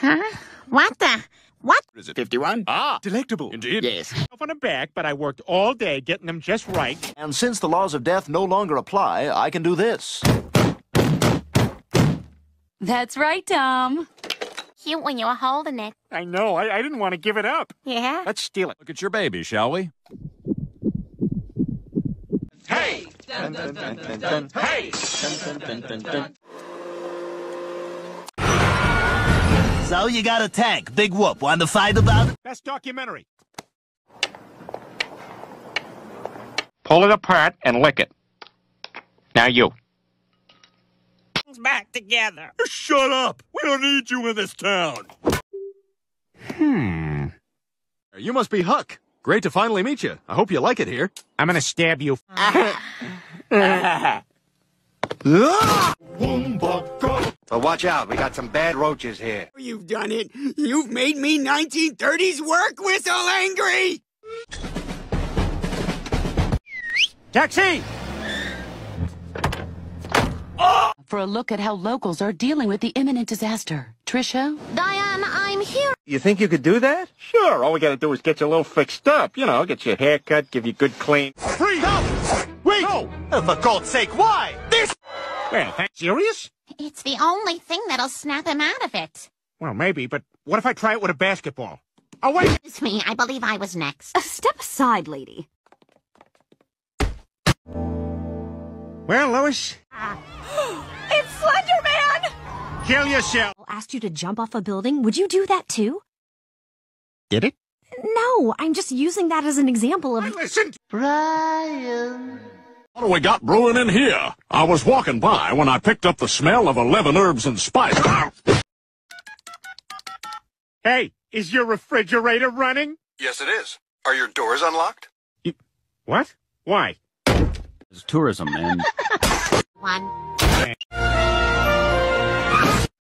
Huh? What the? What? Is it 51? Ah, Delectable. indeed. Yes. Off on a back, but I worked all day getting them just right. And since the laws of death no longer apply, I can do this. That's right, Tom. Cute when you were holding it. I know. I, I didn't want to give it up. Yeah? Let's steal it. Look at your baby, shall we? Hey! Hey! So you got a tank. Big whoop. Want to fight about it? Best documentary. Pull it apart and lick it. Now you. Back together. Shut up! We don't need you in this town. Hmm. You must be Huck. Great to finally meet you. I hope you like it here. I'm gonna stab you. But watch out, we got some bad roaches here. Oh, you've done it. You've made me 1930s work whistle angry. Taxi! For a look at how locals are dealing with the imminent disaster. Tricia? Diane, I'm here. You think you could do that? Sure, all we gotta do is get you a little fixed up. You know, get your hair cut, give you good clean. Freeze! Wait! No! Oh, for God's sake, why? This! Well, that serious? It's the only thing that'll snap him out of it. Well, maybe, but what if I try it with a basketball? Oh, wait! Excuse me, I believe I was next. Uh, step aside, lady. Well, Lois, It's Slenderman! kill yourself. asked you to jump off a building, would you do that too? Did it? No, I'm just using that as an example of. Listen. What do we got brewing in here? I was walking by when I picked up the smell of 11 herbs and spice. Hey, is your refrigerator running? Yes, it is. Are your doors unlocked? What? Why? It's tourism, man. One,